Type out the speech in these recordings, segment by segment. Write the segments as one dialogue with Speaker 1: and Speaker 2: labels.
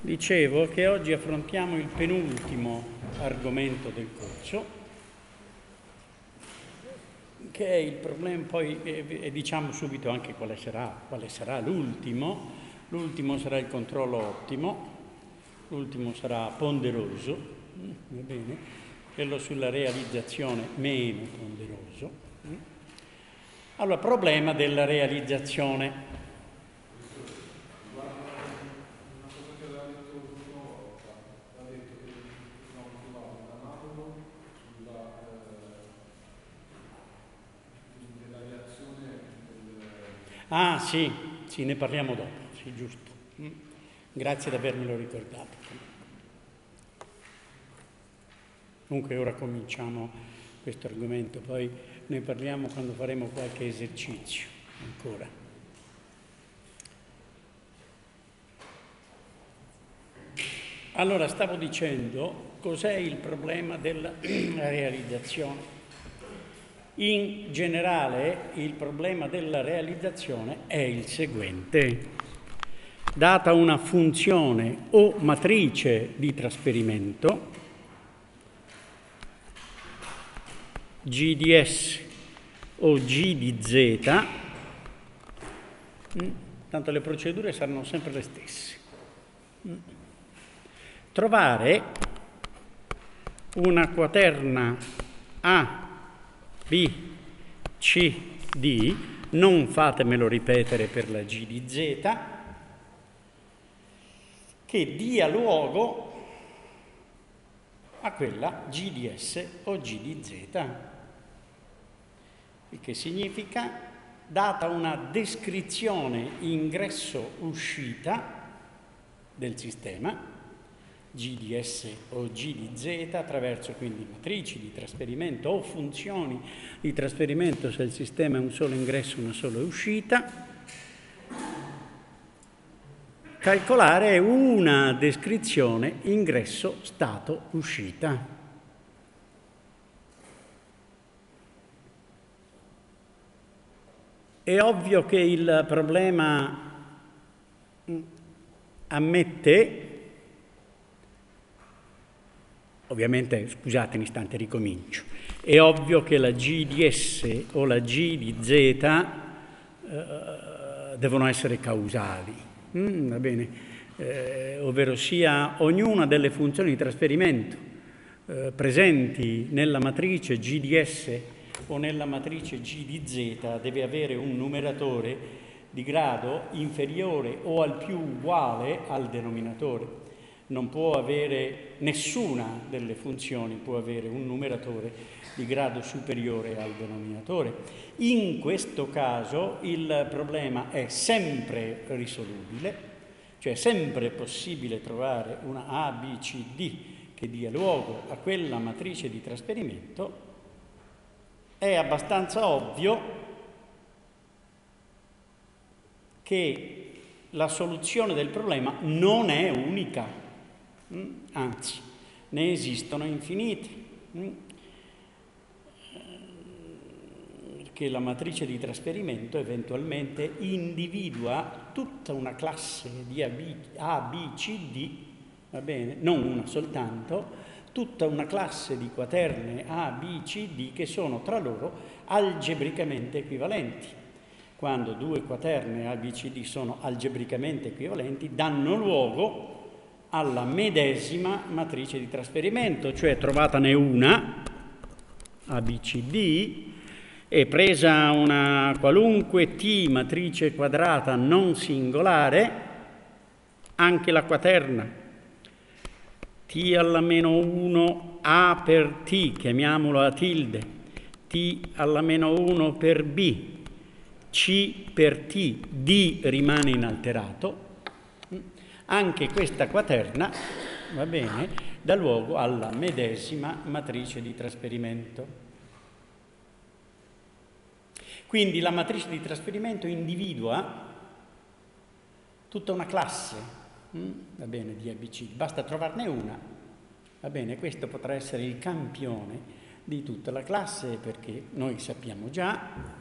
Speaker 1: Dicevo che oggi affrontiamo il penultimo argomento del corso, che è il problema, poi e, e diciamo subito anche quale sarà, quale sarà l'ultimo. L'ultimo sarà il controllo ottimo, l'ultimo sarà ponderoso, mm, va bene? quello sulla realizzazione meno ponderoso. Mm. Allora, problema della realizzazione. Ah sì, sì, ne parliamo dopo, sì, giusto. Mm. Grazie di avermelo ricordato. Comunque ora cominciamo questo argomento, poi ne parliamo quando faremo qualche esercizio ancora. Allora, stavo dicendo cos'è il problema della realizzazione. In generale il problema della realizzazione è il seguente. Data una funzione o matrice di trasferimento, G di S o G di Z, mm, tanto le procedure saranno sempre le stesse. Mm. Trovare una quaterna A B, C, D, non fatemelo ripetere per la G di Z, che dia luogo a quella G di S o G di Z, il che significa data una descrizione ingresso-uscita del sistema, G di S o G di Z attraverso quindi matrici di trasferimento o funzioni di trasferimento se il sistema è un solo ingresso e una sola uscita. Calcolare una descrizione ingresso, stato, uscita. È ovvio che il problema ammette Ovviamente, scusate un istante, ricomincio. È ovvio che la G di S o la G di Z eh, devono essere causali, mm, va bene? Eh, ovvero sia ognuna delle funzioni di trasferimento eh, presenti nella matrice G di S o nella matrice G di Z deve avere un numeratore di grado inferiore o al più uguale al denominatore non può avere, nessuna delle funzioni può avere un numeratore di grado superiore al denominatore. In questo caso il problema è sempre risolubile, cioè è sempre possibile trovare una A, B, C, D che dia luogo a quella matrice di trasferimento, è abbastanza ovvio che la soluzione del problema non è unica. Mm? anzi, ne esistono infiniti. Mm? Perché la matrice di trasferimento eventualmente individua tutta una classe di A, B, C, D, va bene? Non una soltanto, tutta una classe di quaterne A, B, C, D che sono tra loro algebricamente equivalenti. Quando due quaterne A, B, C, D sono algebricamente equivalenti, danno luogo alla medesima matrice di trasferimento, cioè trovatane una, ABCD, e presa una qualunque T matrice quadrata non singolare, anche la quaterna, T alla meno 1 A per T, chiamiamolo A tilde, T alla meno 1 per B, C per T, D rimane inalterato, anche questa quaterna, va bene, dà luogo alla medesima matrice di trasferimento. Quindi la matrice di trasferimento individua tutta una classe, hm? va bene, di ABC, basta trovarne una, va bene, questo potrà essere il campione di tutta la classe perché noi sappiamo già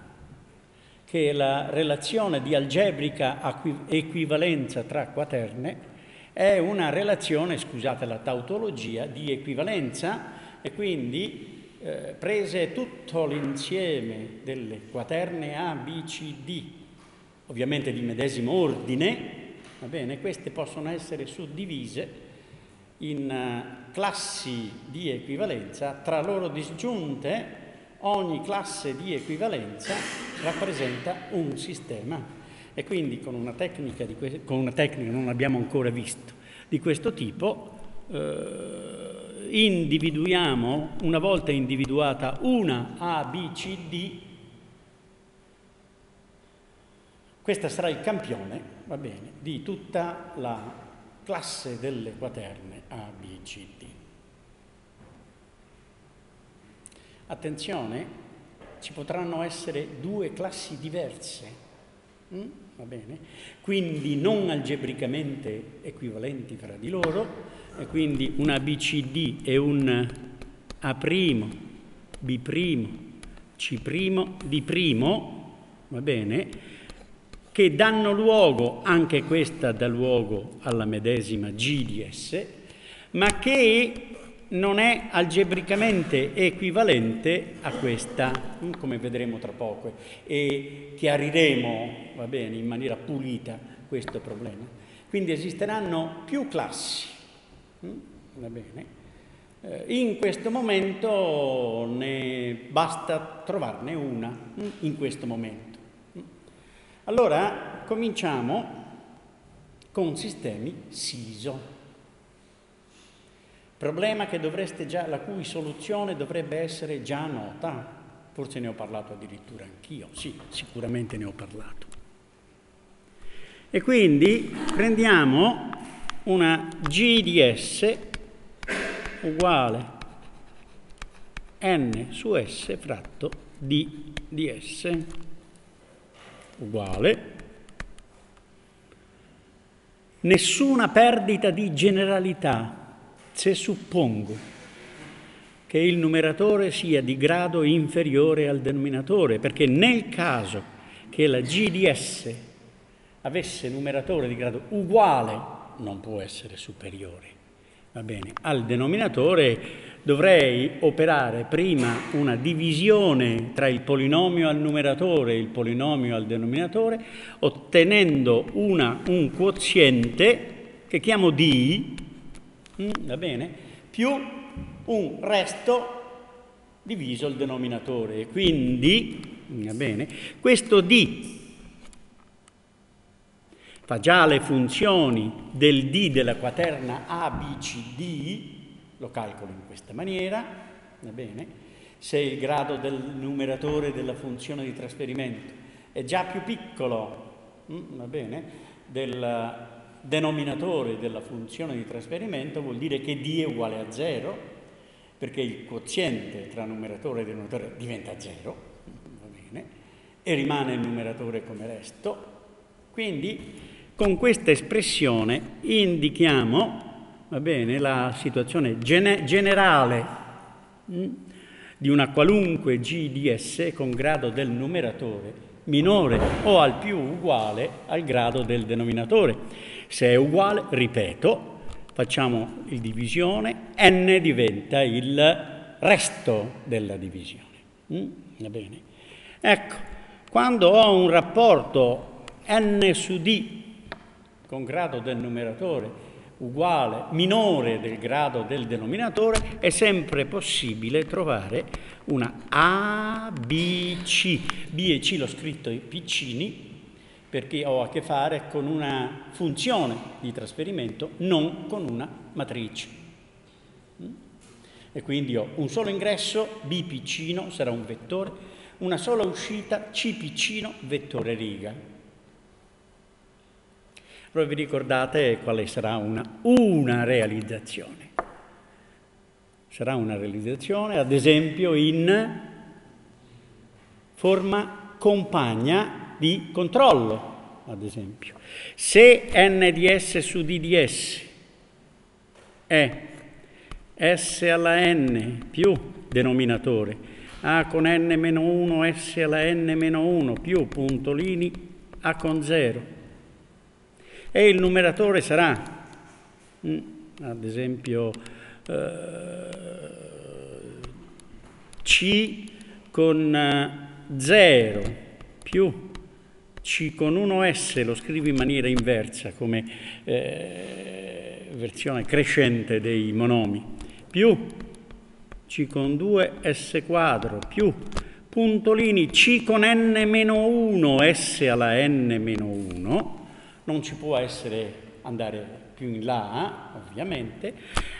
Speaker 1: che la relazione di algebrica equivalenza tra quaterne è una relazione, scusate la tautologia, di equivalenza e quindi eh, prese tutto l'insieme delle quaterne A, B, C, D, ovviamente di medesimo ordine, va bene, queste possono essere suddivise in uh, classi di equivalenza tra loro disgiunte ogni classe di equivalenza rappresenta un sistema e quindi con una tecnica, que- con una tecnica non abbiamo ancora visto di questo tipo eh, individuiamo una volta individuata una A, B, C, D questo sarà il campione va bene, di tutta la classe delle quaterne A, B, C, D. Attenzione, ci potranno essere due classi diverse, mm? va bene? Quindi non algebricamente equivalenti fra di loro, e quindi un ABCD e un A', B', C', D', va bene? Che danno luogo, anche questa dà luogo alla medesima G di S, ma che non è algebricamente equivalente a questa, mm, come vedremo tra poco, e chiariremo, bene, in maniera pulita questo problema. Quindi esisteranno più classi, mm, va bene. Eh, in questo momento ne basta trovarne una, mm, in questo momento. Allora cominciamo con sistemi SISO. Problema già, la cui soluzione dovrebbe essere già nota. Forse ne ho parlato addirittura anch'io, sì, sicuramente ne ho parlato. E quindi prendiamo una G di S uguale n su S fratto D di S uguale nessuna perdita di generalità se suppongo che il numeratore sia di grado inferiore al denominatore, perché nel caso che la GDS avesse numeratore di grado uguale, non può essere superiore. Va bene, al denominatore dovrei operare prima una divisione tra il polinomio al numeratore e il polinomio al denominatore, ottenendo una, un quoziente che chiamo D, Mm, va bene? Più un resto diviso il denominatore. Quindi, va bene, questo D fa già le funzioni del D della quaterna A, B, C, D, lo calcolo in questa maniera, va bene? Se il grado del numeratore della funzione di trasferimento è già più piccolo, mm, va bene, del denominatore della funzione di trasferimento vuol dire che d è uguale a 0, perché il quoziente tra numeratore e denominatore diventa 0, va bene, e rimane il numeratore come resto. Quindi con questa espressione indichiamo va bene, la situazione gene generale mm, di una qualunque G di S con grado del numeratore minore o al più uguale al grado del denominatore. Se è uguale, ripeto, facciamo il divisione, n diventa il resto della divisione. Mm? Va bene? Ecco, quando ho un rapporto n su d con grado del numeratore uguale, minore del grado del denominatore, è sempre possibile trovare una A, B, C. B e C l'ho scritto piccini perché ho a che fare con una funzione di trasferimento, non con una matrice. Mm? E quindi ho un solo ingresso, B piccino sarà un vettore, una sola uscita, C piccino, vettore riga. Allora vi ricordate quale sarà una, una realizzazione? Sarà una realizzazione, ad esempio, in forma compagna di controllo, ad esempio. Se n di s su d di s è s alla n più denominatore, a con n meno 1, s alla n meno 1 più puntolini a con 0, e il numeratore sarà Mm, ad esempio eh, C con 0 eh, più C con 1S lo scrivo in maniera inversa come eh, versione crescente dei monomi. Più C con 2 S quadro più puntolini C con n-1 S alla n-1 non ci può essere andare più in là ovviamente.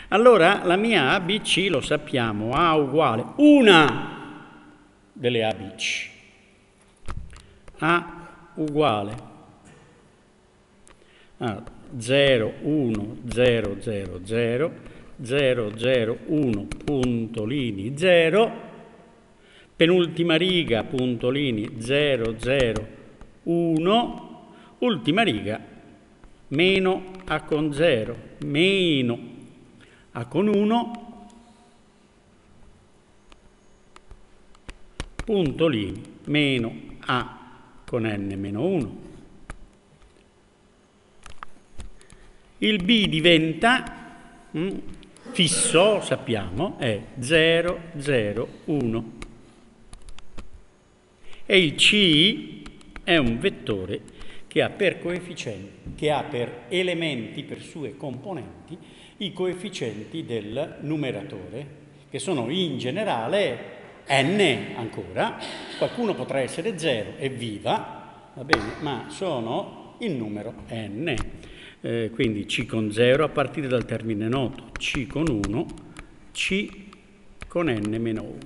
Speaker 1: Allora la mia ABC lo sappiamo A uguale una delle ABC A uguale. A 0, 1, 0, 0, 0, 0, 0, 1, puntolini 0, penultima riga, puntolini 0, 0, 1, ultima riga, meno A con 0, meno A con 1, puntolini, meno A con n-1. Il b diventa mm, fisso, sappiamo, è 0, 0, 1. E il c è un vettore che ha per coefficienti, che ha per elementi, per sue componenti, i coefficienti del numeratore, che sono in generale n ancora, qualcuno potrà essere 0, evviva, va bene, ma sono il numero n. Eh, quindi C con 0 a partire dal termine noto, C con 1, C con n meno 1.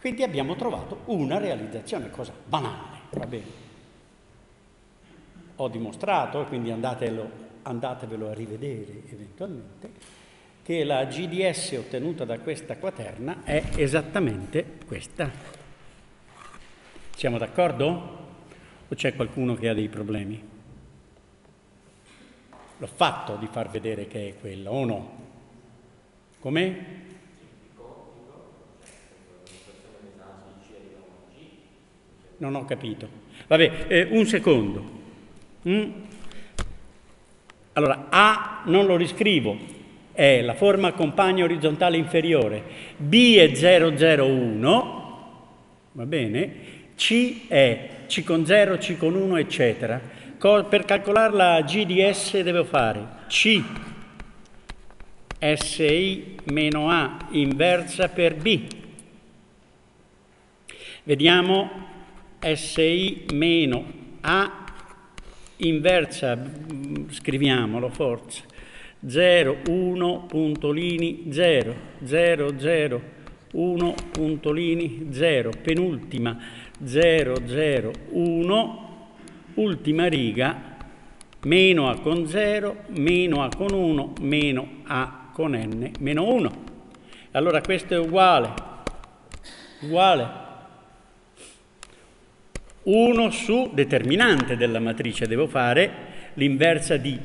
Speaker 1: Quindi abbiamo trovato una realizzazione, cosa banale, va bene. Ho dimostrato, quindi andatelo, andatevelo a rivedere eventualmente, che la GDS ottenuta da questa quaterna è esattamente questa. Siamo d'accordo? O c'è qualcuno che ha dei problemi? L'ho fatto di far vedere che è quella, o no? Com'è? Non ho capito. Vabbè, eh, un secondo. Mm? Allora, A non lo riscrivo, è la forma compagna orizzontale inferiore, B è 001, va bene? C è C con 0, C con 1, eccetera. per calcolare la G di S devo fare C SI meno A inversa per B. Vediamo SI meno A inversa, scriviamolo forza, 0, 1, puntolini, 0, 0, 0, 1, puntolini, 0, penultima, 0, 0, 1, ultima riga, meno A con 0, meno A con 1, meno A con N, meno 1. Allora questo è uguale, uguale 1 su determinante della matrice, devo fare l'inversa di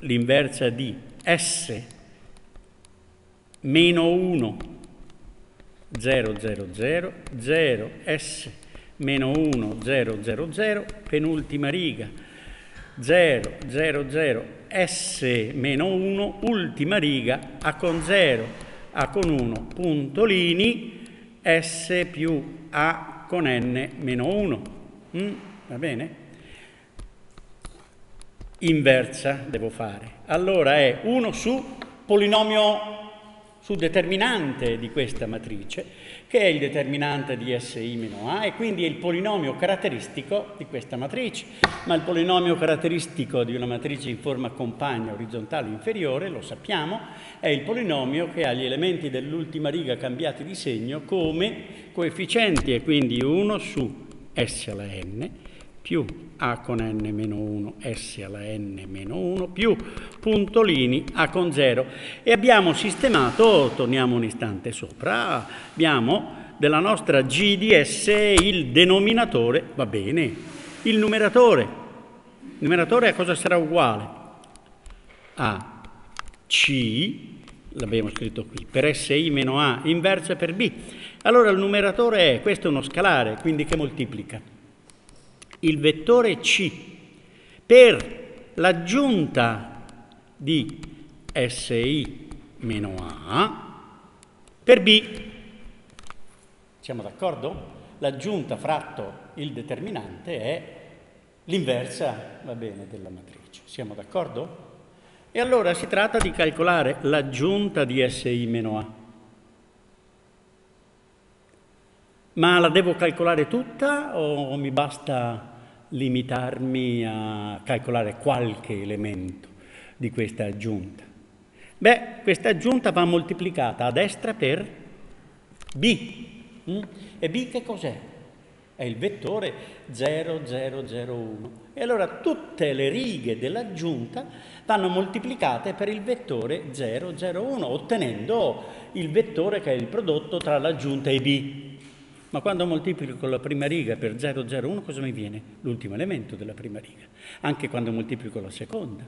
Speaker 1: l'inversa di S meno 1 0 0 0 0 S meno 1 0 0 0 penultima riga 0 0 0 S meno 1 ultima riga A con 0 A con 1 puntolini S più A con N meno 1 mm, va bene? Inversa devo fare. Allora è 1 su polinomio su determinante di questa matrice, che è il determinante di SI meno A e quindi è il polinomio caratteristico di questa matrice. Ma il polinomio caratteristico di una matrice in forma compagna orizzontale inferiore, lo sappiamo, è il polinomio che ha gli elementi dell'ultima riga cambiati di segno come coefficienti e quindi 1 su S alla n più a con n meno 1, s alla n meno 1, più puntolini a con 0. E abbiamo sistemato, torniamo un istante sopra, abbiamo della nostra g di s il denominatore, va bene, il numeratore. Il numeratore a cosa sarà uguale? A c, l'abbiamo scritto qui, per si meno a inversa per b. Allora il numeratore è, questo è uno scalare, quindi che moltiplica il vettore C per l'aggiunta di SI meno A per B. Siamo d'accordo? L'aggiunta fratto il determinante è l'inversa, va bene, della matrice. Siamo d'accordo? E allora si tratta di calcolare l'aggiunta di SI meno A. Ma la devo calcolare tutta o mi basta limitarmi a calcolare qualche elemento di questa aggiunta? Beh, questa aggiunta va moltiplicata a destra per B. Mm? E B che cos'è? È il vettore 0001. E allora tutte le righe dell'aggiunta vanno moltiplicate per il vettore 001, ottenendo il vettore che è il prodotto tra l'aggiunta e B. Ma quando moltiplico la prima riga per 001 cosa mi viene? L'ultimo elemento della prima riga, anche quando moltiplico la seconda.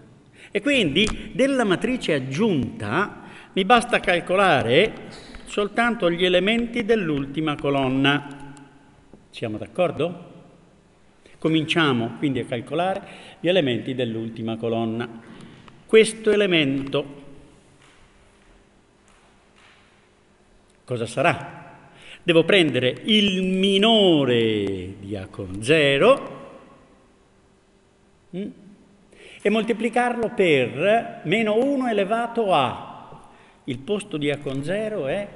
Speaker 1: E quindi della matrice aggiunta mi basta calcolare soltanto gli elementi dell'ultima colonna. Siamo d'accordo? Cominciamo quindi a calcolare gli elementi dell'ultima colonna. Questo elemento cosa sarà? Devo prendere il minore di A con 0 mm, e moltiplicarlo per meno 1 elevato a. Il posto di A con 0 è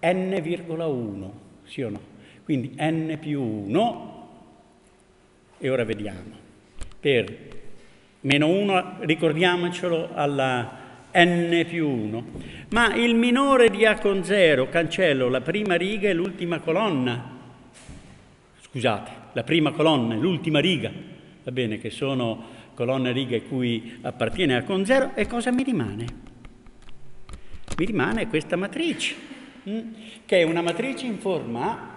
Speaker 1: n,1, sì o no? Quindi n più 1, e ora vediamo. Per meno 1, ricordiamocelo alla n più 1. Ma il minore di A con 0, cancello la prima riga e l'ultima colonna. Scusate, la prima colonna e l'ultima riga, va bene, che sono colonne e righe cui appartiene A con 0, e cosa mi rimane? Mi rimane questa matrice, hm? che è una matrice in forma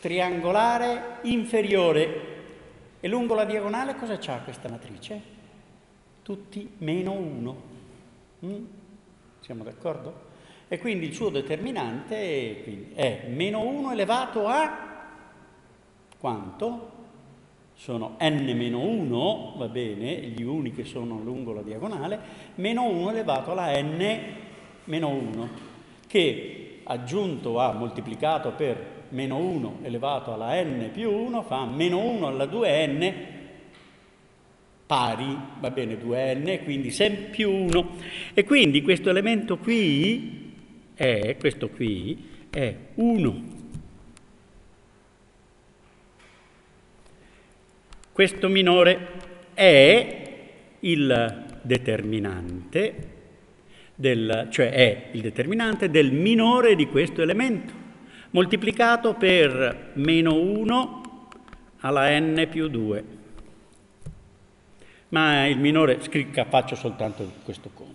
Speaker 1: triangolare inferiore. E lungo la diagonale cosa c'ha questa matrice? Tutti meno 1. Mm? Siamo d'accordo? E quindi il suo determinante è meno 1 elevato a quanto? Sono n meno 1, va bene, gli uni che sono lungo la diagonale, meno 1 elevato alla n meno 1, che aggiunto a moltiplicato per meno 1 elevato alla n più 1 fa meno 1 alla 2n pari, va bene, 2n, quindi sem più 1. E quindi questo elemento qui è, questo qui, è 1. Questo minore è il determinante del, cioè è il determinante del minore di questo elemento, moltiplicato per meno 1 alla n più 2 ma il minore scricca, faccio soltanto questo conto.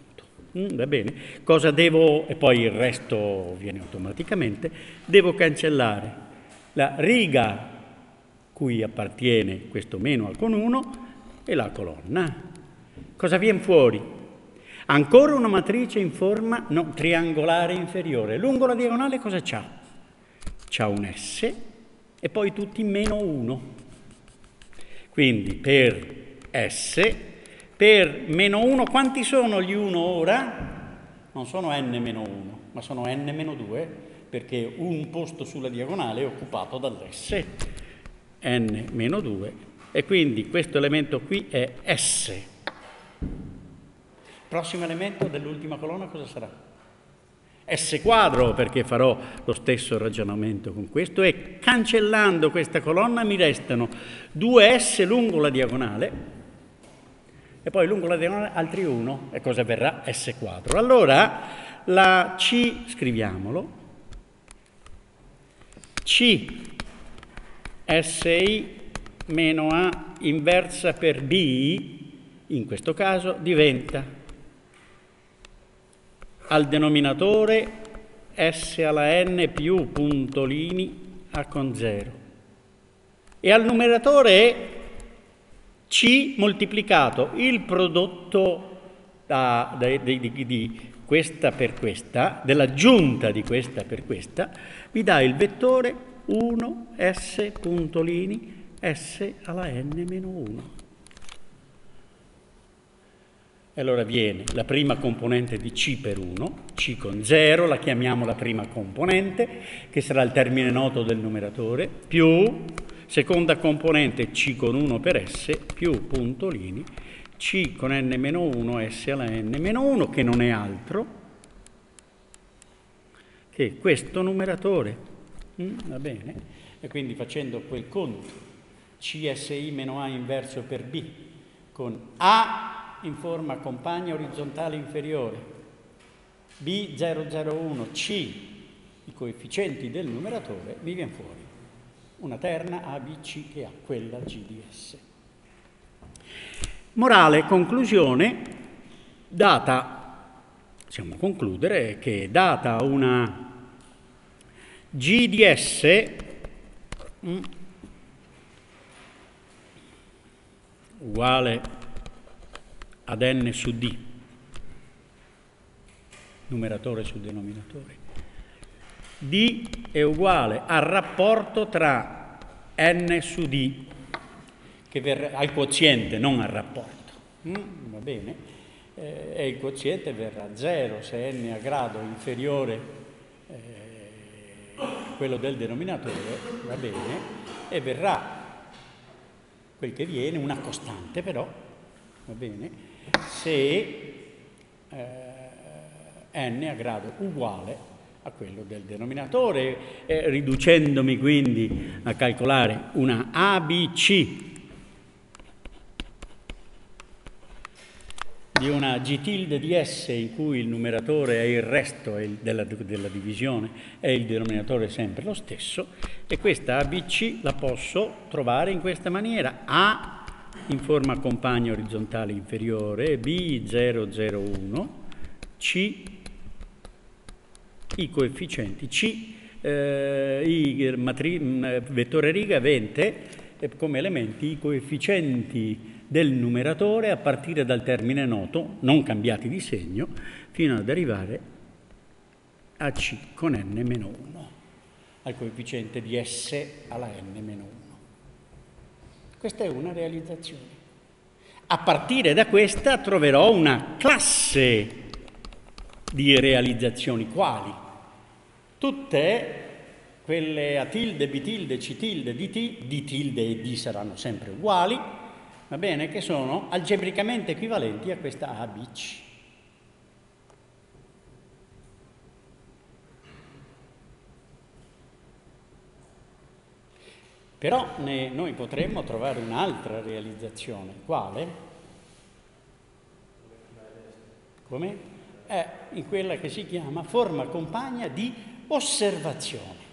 Speaker 1: Mm, va bene, cosa devo, e poi il resto viene automaticamente, devo cancellare la riga cui appartiene questo meno A con 1 e la colonna. Cosa viene fuori? Ancora una matrice in forma no, triangolare inferiore. Lungo la diagonale cosa c'ha? C'ha un S e poi tutti meno 1. Quindi per S per meno 1, quanti sono gli 1 ora? Non sono n meno 1, ma sono n meno 2, perché un posto sulla diagonale è occupato dall'S, n meno 2, e quindi questo elemento qui è S. Prossimo elemento dell'ultima colonna cosa sarà? S quadro, perché farò lo stesso ragionamento con questo, e cancellando questa colonna mi restano due S lungo la diagonale, e poi lungo la diagonale altri 1 e cosa verrà? S quadro. Allora la C, scriviamolo, C SI meno A inversa per B, in questo caso, diventa al denominatore S alla N più puntolini A con 0 e al numeratore c moltiplicato il prodotto da, da, di, di, di questa per questa, dell'aggiunta di questa per questa, mi dà il vettore 1 s puntolini s alla n meno 1. E allora viene la prima componente di C per 1, C con 0, la chiamiamo la prima componente, che sarà il termine noto del numeratore, più seconda componente C con 1 per S, più puntolini, C con n-1, S alla n-1, che non è altro che questo numeratore. Mm, va bene? E quindi facendo quel conto, CSI meno A inverso per B, con A in forma compagna orizzontale inferiore, B001C, i coefficienti del numeratore, mi viene fuori una terna ABC che ha quella GDS. Morale, conclusione, data, possiamo concludere che data una GDS mm, uguale ad n su d, numeratore su denominatore. D è uguale al rapporto tra n su d, che verrà, al quoziente, non al rapporto. Mm, va bene? Eh, e il quoziente verrà 0 se n a grado inferiore eh, quello del denominatore, va bene? E verrà quel che viene, una costante però, va bene? se eh, n a grado uguale a quello del denominatore, eh, riducendomi quindi a calcolare una ABC di una G tilde di S in cui il numeratore è il resto della, della divisione e il denominatore è sempre lo stesso, e questa ABC la posso trovare in questa maniera. A in forma compagna orizzontale inferiore, B001, C, i coefficienti, C, eh, il matri- mm, vettore riga avente come elementi i coefficienti del numeratore a partire dal termine noto, non cambiati di segno, fino ad arrivare a C con n-1, al coefficiente di S alla n-1. Questa è una realizzazione. A partire da questa troverò una classe di realizzazioni quali? Tutte quelle A tilde, B tilde, C tilde, D, T, D tilde e D saranno sempre uguali, va bene, che sono algebricamente equivalenti a questa ABC. Però ne, noi potremmo trovare un'altra realizzazione. Quale? Come? È in quella che si chiama forma compagna di osservazione,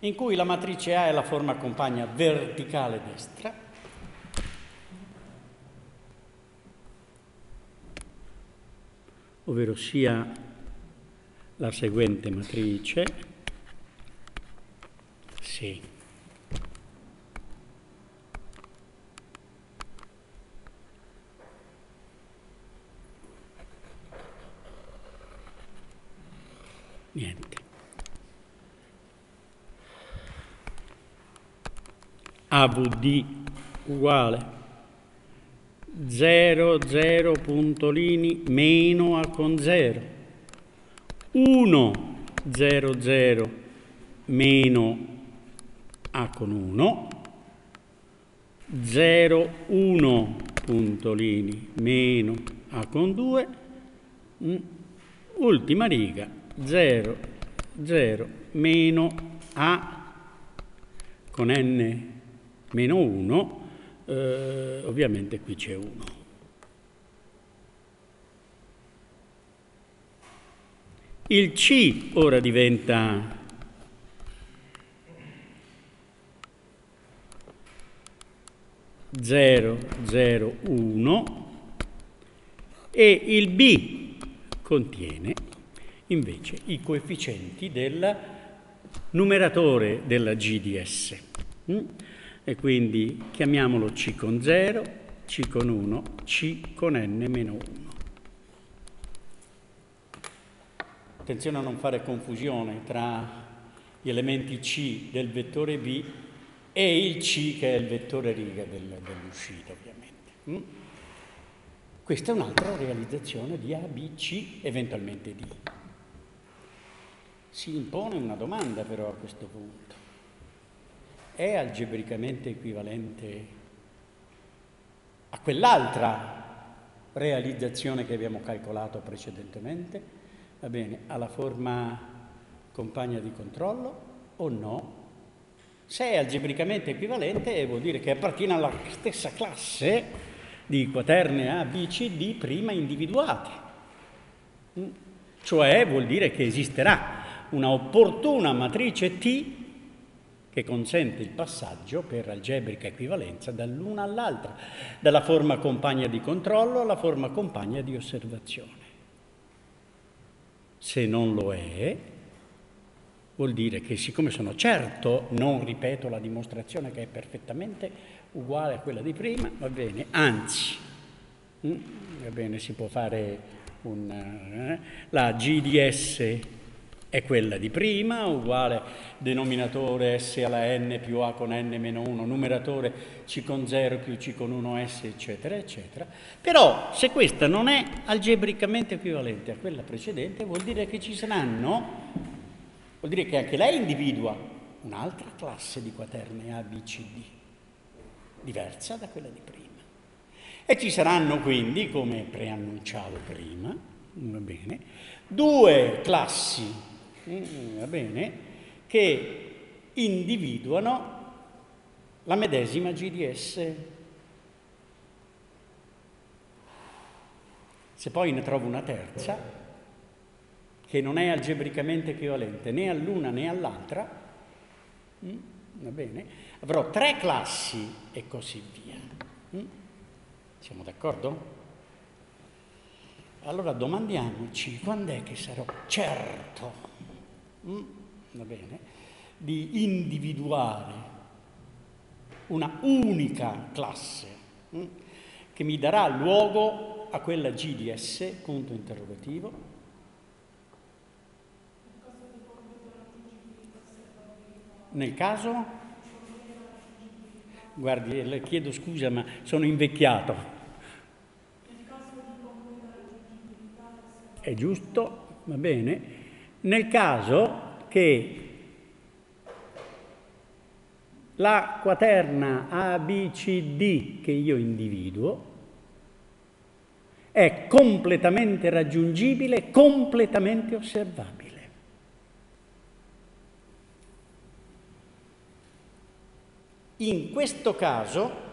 Speaker 1: in cui la matrice A è la forma compagna verticale destra, ovvero sia la seguente matrice sì. AVD uguale 0, 0 puntolini meno A con 0. 1, 0, 0 meno a con 1, 0, 1 puntolini meno A con 2, mm, ultima riga 0, 0 meno A con n meno 1, eh, ovviamente qui c'è 1. Il C ora diventa 0, 0, 1 e il B contiene invece i coefficienti del numeratore della GDS. E quindi chiamiamolo C con 0, C con 1, C con n meno 1. Attenzione a non fare confusione tra gli elementi C del vettore B e il C che è il vettore riga del, dell'uscita ovviamente. Mm? Questa è un'altra realizzazione di A, B, C, eventualmente D. Si impone una domanda però a questo punto. È algebricamente equivalente a quell'altra realizzazione che abbiamo calcolato precedentemente? Va bene, alla forma compagna di controllo o no? Se è algebricamente equivalente vuol dire che appartiene alla stessa classe di quaterne A, B, C, D prima individuate. Mm? Cioè vuol dire che esisterà una opportuna matrice T che consente il passaggio per algebrica equivalenza dall'una all'altra, dalla forma compagna di controllo alla forma compagna di osservazione. Se non lo è, vuol dire che siccome sono certo, non ripeto la dimostrazione che è perfettamente uguale a quella di prima, va bene, anzi, mm, va bene, si può fare un... Eh, la GDS è quella di prima, uguale denominatore S alla n più A con n meno 1, numeratore C con 0 più C con 1S, eccetera, eccetera. Però se questa non è algebricamente equivalente a quella precedente, vuol dire che ci saranno, vuol dire che anche lei individua un'altra classe di quaterne A, B, C, D diversa da quella di prima. E ci saranno quindi, come preannunciavo prima, bene, due classi, va bene, che individuano la medesima GDS. Se poi ne trovo una terza, che non è algebricamente equivalente né all'una né all'altra, mm, va bene, avrò tre classi e così via. Mm? Siamo d'accordo? Allora domandiamoci quando è che sarò certo, mm? va bene, di individuare una unica classe mm? che mi darà luogo a quella GDS, punto interrogativo, nel caso Guardi, le chiedo scusa, ma sono invecchiato. È giusto? Va bene. Nel caso che la quaterna A, B, C, D che io individuo è completamente raggiungibile, completamente osservabile. In questo caso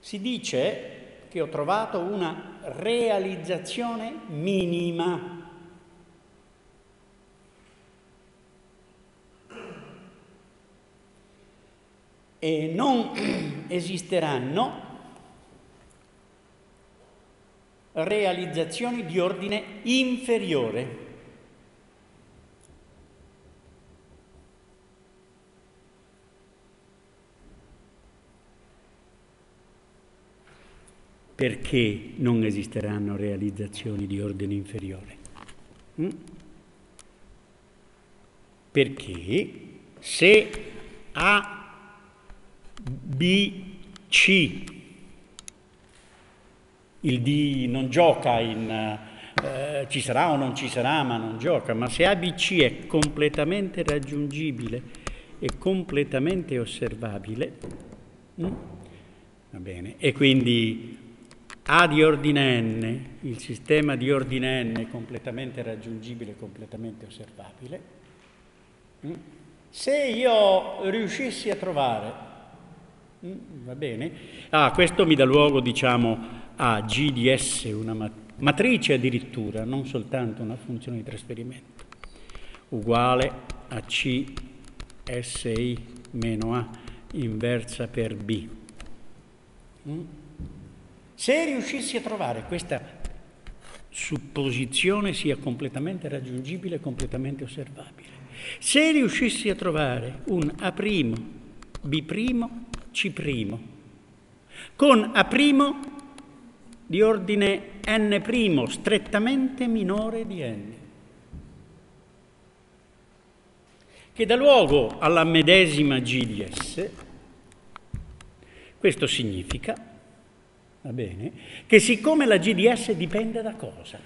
Speaker 1: si dice che ho trovato una realizzazione minima. E non esisteranno realizzazioni di ordine inferiore. Perché non esisteranno realizzazioni di ordine inferiore? Mm? Perché se A, B, C, il D non gioca in eh, ci sarà o non ci sarà, ma non gioca, ma se A, B, C è completamente raggiungibile e completamente osservabile, mm? va bene, e quindi a di ordine n, il sistema di ordine n è completamente raggiungibile, completamente osservabile. Mm? Se io riuscissi a trovare, mm, va bene, ah, questo mi dà luogo, diciamo, a G di S, una matrice addirittura, non soltanto una funzione di trasferimento, uguale a C SI meno A inversa per B. Se riuscissi a trovare questa supposizione sia completamente raggiungibile completamente osservabile, se riuscissi a trovare un A', B', C', con A' di ordine n' strettamente minore di n, che dà luogo alla medesima G di S, Questo significa, va bene, che siccome la GDS dipende da cosa?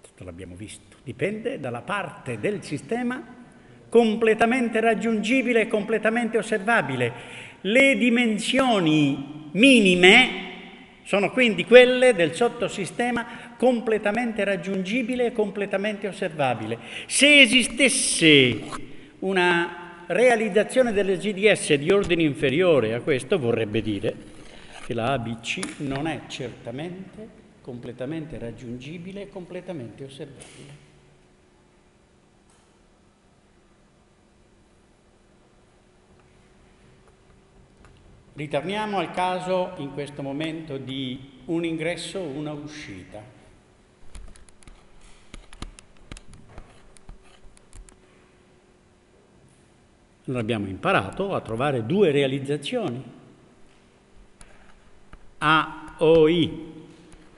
Speaker 1: Questo l'abbiamo visto, dipende dalla parte del sistema completamente raggiungibile e completamente osservabile. Le dimensioni minime sono quindi quelle del sottosistema completamente raggiungibile e completamente osservabile. Se esistesse una realizzazione delle GDS di ordine inferiore a questo, vorrebbe dire che la ABC non è certamente completamente raggiungibile e completamente osservabile. Ritorniamo al caso in questo momento di un ingresso una uscita. Noi abbiamo imparato a trovare due realizzazioni. AOI,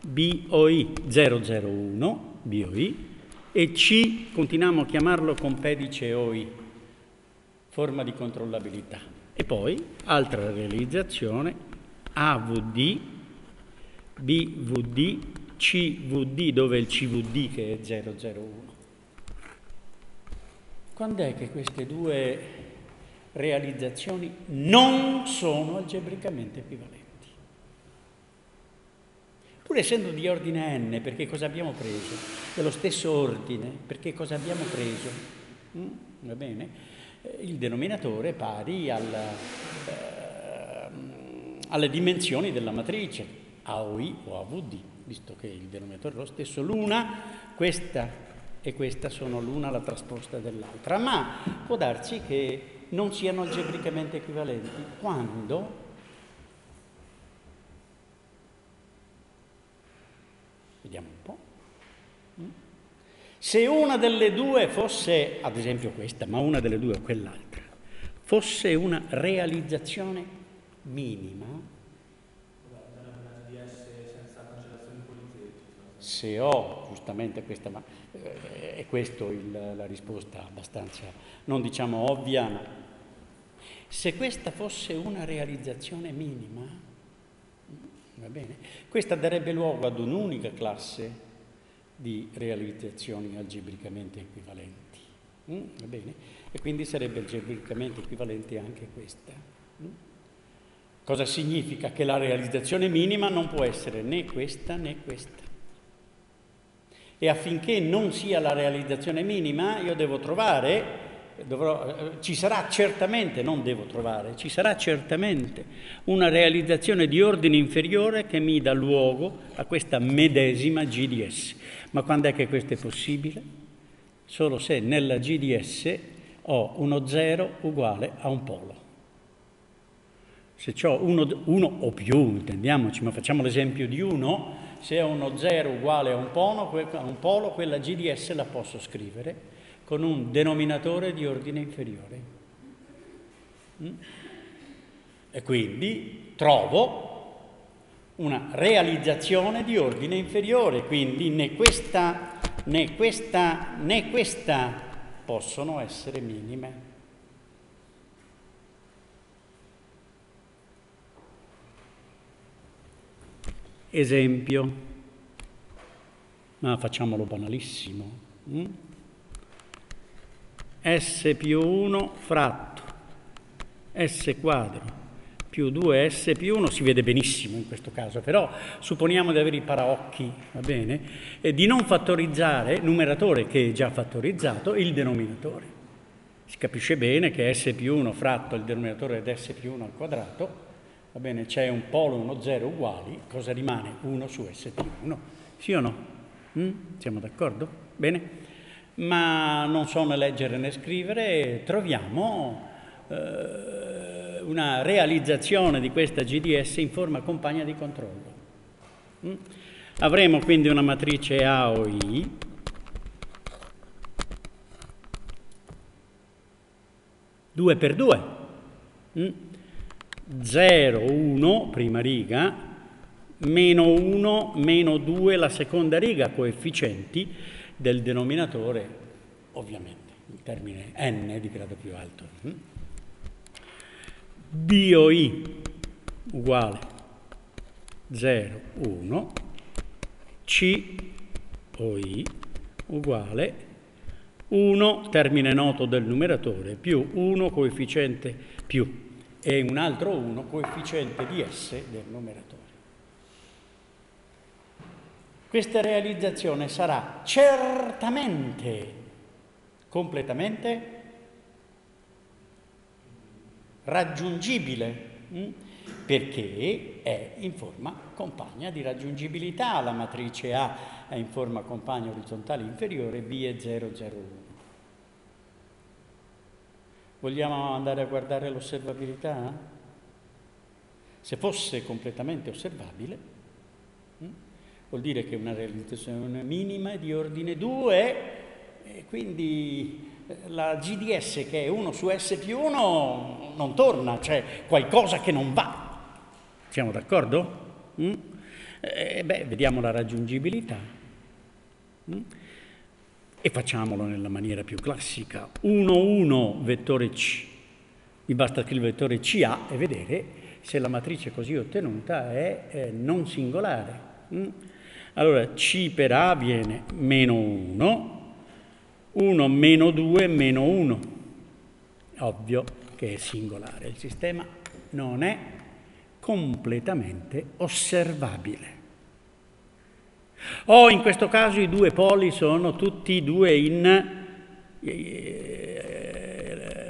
Speaker 1: BOI 001, BOI, e C, continuiamo a chiamarlo con pedice OI, forma di controllabilità. E poi altra realizzazione, AVD, BVD, CVD, dove è il CVD che è 001. Quando è che queste due realizzazioni non sono algebricamente equivalenti? Pur essendo di ordine n, perché cosa abbiamo preso? Dello stesso ordine, perché cosa abbiamo preso? Mm? Va bene? il denominatore pari al, eh, alle dimensioni della matrice AOI o AVD, visto che il denominatore è lo stesso. L'una, questa e questa sono l'una la trasposta dell'altra, ma può darsi che non siano algebricamente equivalenti. Quando? Vediamo un po'. Se una delle due fosse, ad esempio questa, ma una delle due o quell'altra, fosse una realizzazione minima, se ho giustamente questa, ma eh, è questa la risposta abbastanza, non diciamo ovvia, ma se questa fosse una realizzazione minima, va bene, questa darebbe luogo ad un'unica classe di realizzazioni algebricamente equivalenti. Mm? Va bene? E quindi sarebbe algebricamente equivalente anche questa. Mm? Cosa significa? Che la realizzazione minima non può essere né questa né questa. E affinché non sia la realizzazione minima, io devo trovare Dovrò, ci sarà certamente, non devo trovare, ci sarà certamente una realizzazione di ordine inferiore che mi dà luogo a questa medesima GDS. Ma quando è che questo è possibile? Solo se nella GDS ho uno zero uguale a un polo. Se ho uno, uno o più, intendiamoci, ma facciamo l'esempio di uno, se ho uno zero uguale a un polo, a un polo, quella GDS la posso scrivere con un denominatore di ordine inferiore. Mm? E quindi trovo una realizzazione di ordine inferiore, quindi né questa né questa né questa possono essere minime. Esempio, ma facciamolo banalissimo. Mm? S più 1 fratto S quadro più 2S più 1 si vede benissimo in questo caso, però supponiamo di avere i paraocchi, va bene, e di non fattorizzare, numeratore che è già fattorizzato, il denominatore. Si capisce bene che S più 1 fratto il denominatore è S più 1 al quadrato, va bene, c'è un polo e uno zero uguali, cosa rimane? 1 su S più 1, sì o no? Mm? Siamo d'accordo? Bene? Ma non so né leggere né scrivere, troviamo... Eh, una realizzazione di questa GDS in forma compagna di controllo. Mm? Avremo quindi una matrice A o I due per due, 0, mm? 1, prima riga, meno 1, meno 2, la seconda riga, coefficienti del denominatore, ovviamente, il termine n di grado più alto. Mm? BOI uguale 0, 1, COI uguale 1, termine noto del numeratore, più 1 coefficiente più e un altro 1 coefficiente di S del numeratore. Questa realizzazione sarà certamente, completamente raggiungibile, hm? perché è in forma compagna di raggiungibilità. La matrice A è in forma compagna orizzontale inferiore, B è 001. Vogliamo andare a guardare l'osservabilità? Se fosse completamente osservabile, hm? vuol dire che una realizzazione minima è di ordine 2 e quindi la GDS che è 1 su S più 1 non torna, c'è qualcosa che non va. Siamo d'accordo? Mm? Eh, beh, vediamo la raggiungibilità. Mm? E facciamolo nella maniera più classica. 1, 1, vettore C. Mi basta scrivere vettore CA e vedere se la matrice così ottenuta è eh, non singolare. Mm? Allora, C per A viene meno 1, 1 meno 2 meno 1. Ovvio che è singolare. Il sistema non è completamente osservabile. O in questo caso i due poli sono tutti e due in eh,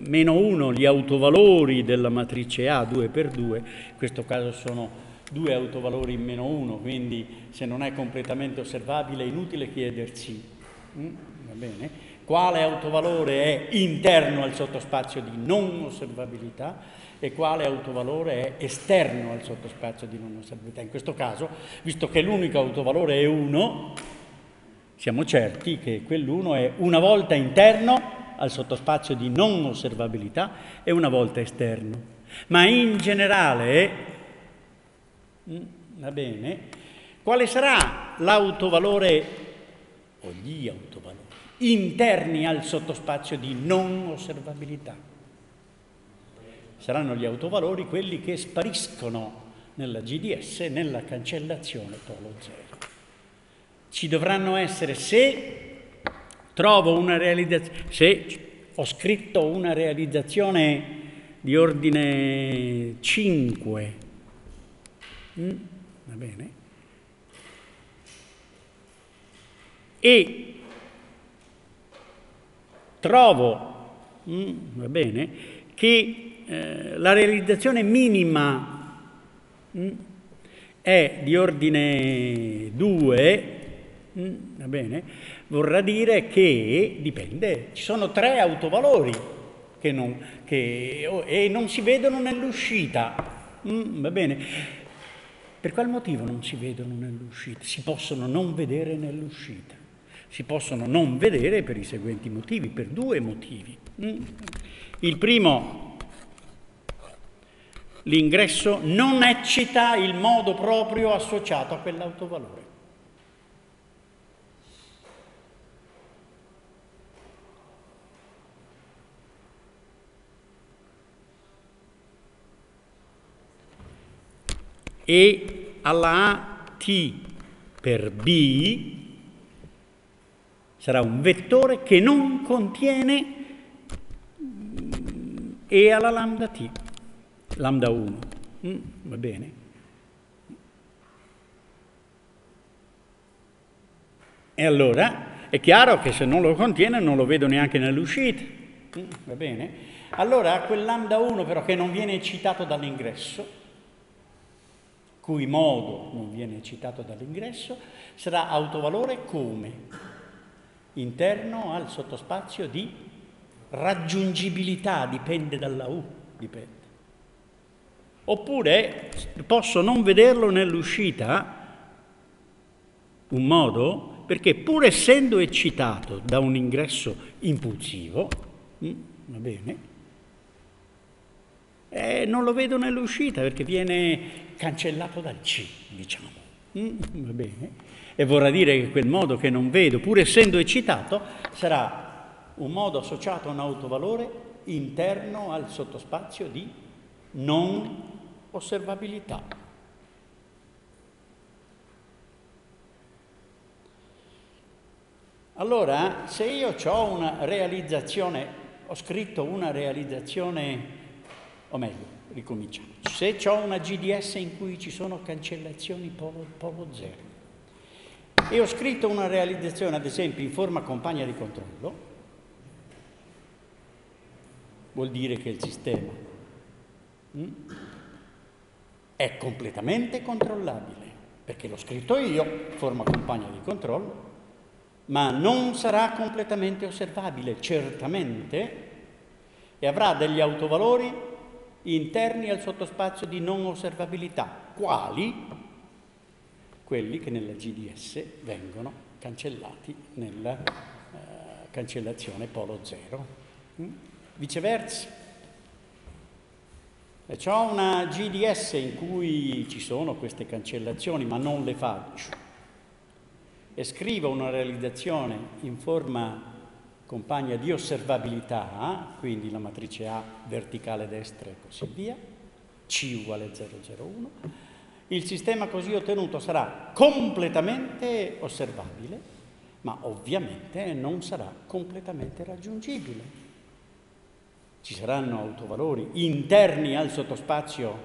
Speaker 1: meno 1, gli autovalori della matrice A 2 per 2, in questo caso sono due autovalori in meno 1, quindi se non è completamente osservabile è inutile chiedersi. Mm? Quale autovalore è interno al sottospazio di non osservabilità e quale autovalore è esterno al sottospazio di non osservabilità. In questo caso, visto che l'unico autovalore è 1, siamo certi che quell'1 è una volta interno al sottospazio di non osservabilità e una volta esterno. Ma in generale, mm, va bene, quale sarà l'autovalore o gli autovalori? interni al sottospazio di non osservabilità. Saranno gli autovalori quelli che spariscono nella GDS nella cancellazione polo 0. Ci dovranno essere se trovo una realizzazione, se ho scritto una realizzazione di ordine 5, mm, va bene, e trovo, mm, va bene, che eh, la realizzazione minima mm, è di ordine 2, mm, va bene, vorrà dire che dipende, ci sono tre autovalori che non, che, oh, e non si vedono nell'uscita, mm, va bene. Per qual motivo non si vedono nell'uscita? Si possono non vedere nell'uscita si possono non vedere per i seguenti motivi, per due motivi. Il primo, l'ingresso non eccita il modo proprio associato a quell'autovalore. E alla A T per B sarà un vettore che non contiene E alla lambda t, lambda 1. Mm, va bene? E allora è chiaro che se non lo contiene non lo vedo neanche nell'uscita. Mm, va bene? Allora quel lambda 1 però che non viene citato dall'ingresso, cui modo non viene citato dall'ingresso, sarà autovalore come? interno al sottospazio di raggiungibilità, dipende dalla U, dipende. Oppure posso non vederlo nell'uscita, un modo, perché pur essendo eccitato da un ingresso impulsivo, mm, va bene, eh, non lo vedo nell'uscita perché viene cancellato dal C, diciamo. Mm, va bene? E vorrà dire che quel modo che non vedo, pur essendo eccitato, sarà un modo associato a un autovalore interno al sottospazio di non osservabilità. Allora, se io ho una realizzazione, ho scritto una realizzazione, o meglio, ricominciamo, se ho una GDS in cui ci sono cancellazioni polo, polo zero e ho scritto una realizzazione, ad esempio, in forma compagna di controllo, vuol dire che il sistema mm, è completamente controllabile, perché l'ho scritto io, forma compagna di controllo, ma non sarà completamente osservabile, certamente, e avrà degli autovalori interni al sottospazio di non osservabilità, quali quelli che nella GDS vengono cancellati nella eh, cancellazione polo zero. Mm? Viceversa, ho una GDS in cui ci sono queste cancellazioni, ma non le faccio, e scrivo una realizzazione in forma compagna di osservabilità, quindi la matrice A verticale destra e così via, C uguale 001, il sistema così ottenuto sarà completamente osservabile, ma ovviamente non sarà completamente raggiungibile ci saranno autovalori interni al sottospazio,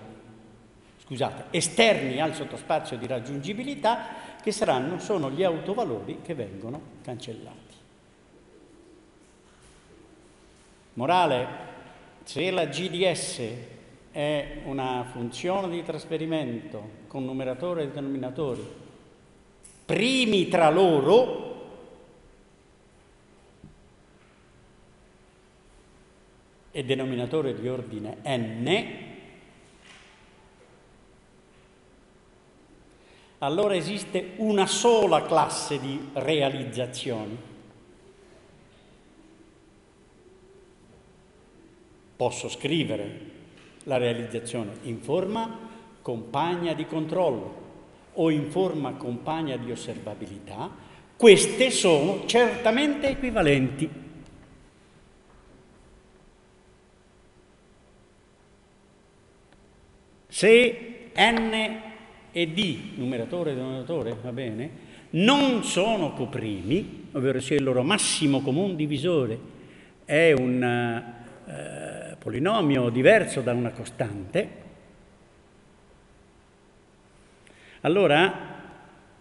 Speaker 1: scusate, esterni al sottospazio di raggiungibilità che saranno, sono gli autovalori che vengono cancellati. Morale, se la GDS è una funzione di trasferimento con numeratore e denominatori primi tra loro, e denominatore di ordine n, allora esiste una sola classe di realizzazioni. Posso scrivere la realizzazione in forma compagna di controllo o in forma compagna di osservabilità, queste sono certamente equivalenti. Se n e d, numeratore e denominatore, va bene, non sono coprimi, ovvero se il loro massimo comune divisore. È un eh, polinomio diverso da una costante, allora,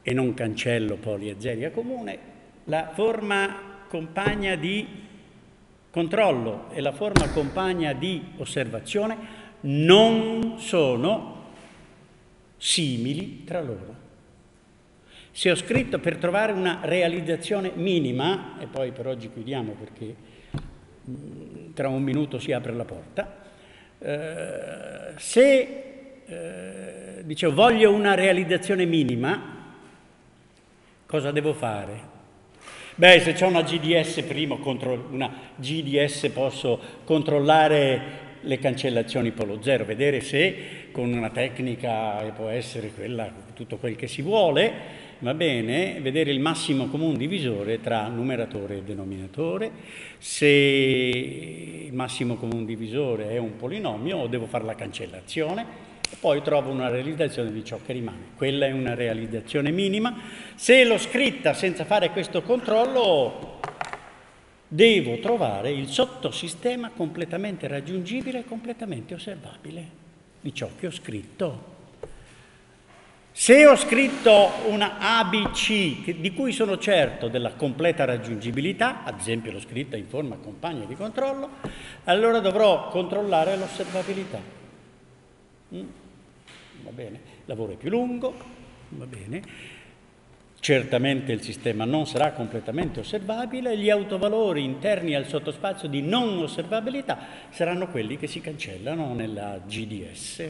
Speaker 1: e non cancello poli e zeri a comune, la forma compagna di controllo e la forma compagna di osservazione non sono simili tra loro. Se ho scritto per trovare una realizzazione minima, e poi per oggi chiudiamo perché mm, tra un minuto si apre la porta, eh, se eh, dicevo voglio una realizzazione minima, cosa devo fare? Beh, se c'è una GDS prima, una GDS posso controllare le cancellazioni polo zero, vedere se con una tecnica può essere quella, tutto quel che si vuole, va bene, vedere il massimo comune divisore tra numeratore e denominatore, se il massimo comune divisore è un polinomio devo fare la cancellazione, poi trovo una realizzazione di ciò che rimane. Quella è una realizzazione minima. Se l'ho scritta senza fare questo controllo, devo trovare il sottosistema completamente raggiungibile e completamente osservabile di ciò che ho scritto. Se ho scritto una ABC di cui sono certo della completa raggiungibilità, ad esempio l'ho scritta in forma compagna di controllo, allora dovrò controllare l'osservabilità. Mm? Va bene, il lavoro è più lungo, va bene, Certamente il sistema non sarà completamente osservabile, gli autovalori interni al sottospazio di non osservabilità saranno quelli che si cancellano nella GDS,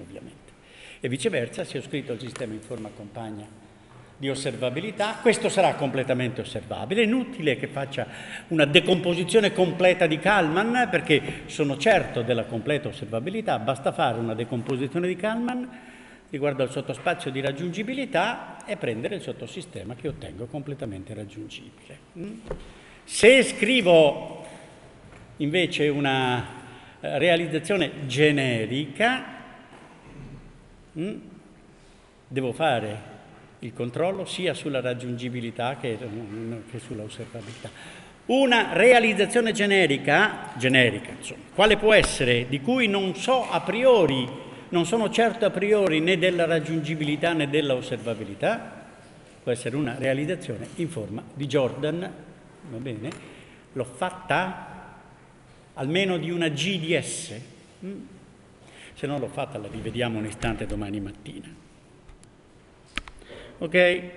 Speaker 1: ovviamente. E viceversa, se ho scritto il sistema in forma compagna di osservabilità, questo sarà completamente osservabile. È inutile che faccia una decomposizione completa di Kalman, perché sono certo della completa osservabilità, basta fare una decomposizione di Kalman riguardo al sottospazio di raggiungibilità e prendere il sottosistema che ottengo completamente raggiungibile. Mm? Se scrivo invece una eh, realizzazione generica, mm, devo fare il controllo sia sulla raggiungibilità che, che sulla osservabilità. Una realizzazione generica, generica insomma, quale può essere, di cui non so a priori, non sono certo a priori né della raggiungibilità né della osservabilità, può essere una realizzazione in forma di Jordan, va bene? L'ho fatta almeno di una GDS, mm? se non l'ho fatta la rivediamo un istante domani mattina. Ok?